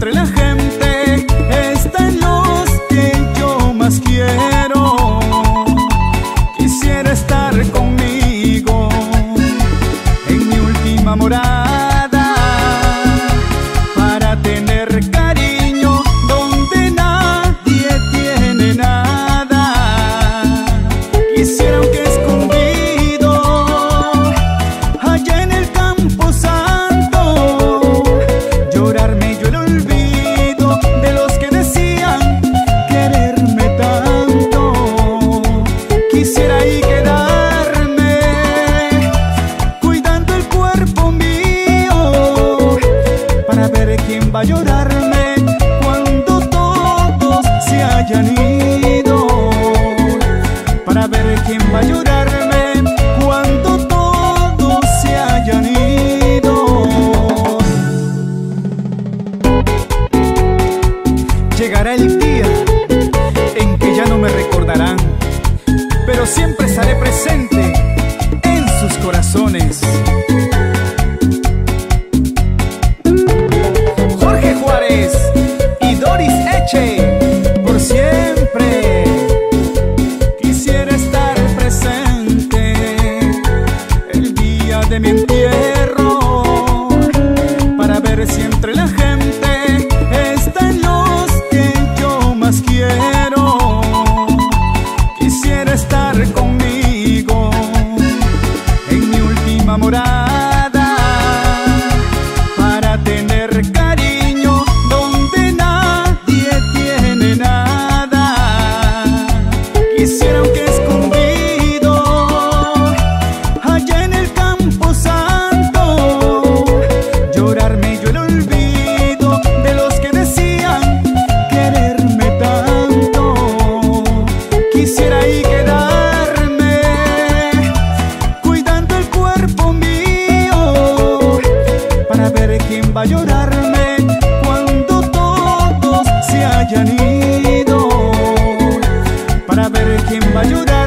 entre en que ya no me recordarán, pero siempre estaré presente en sus corazones. ¿Quién va a llorarme cuando todos se hayan ido? Para ver quién va a llorar.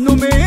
no meio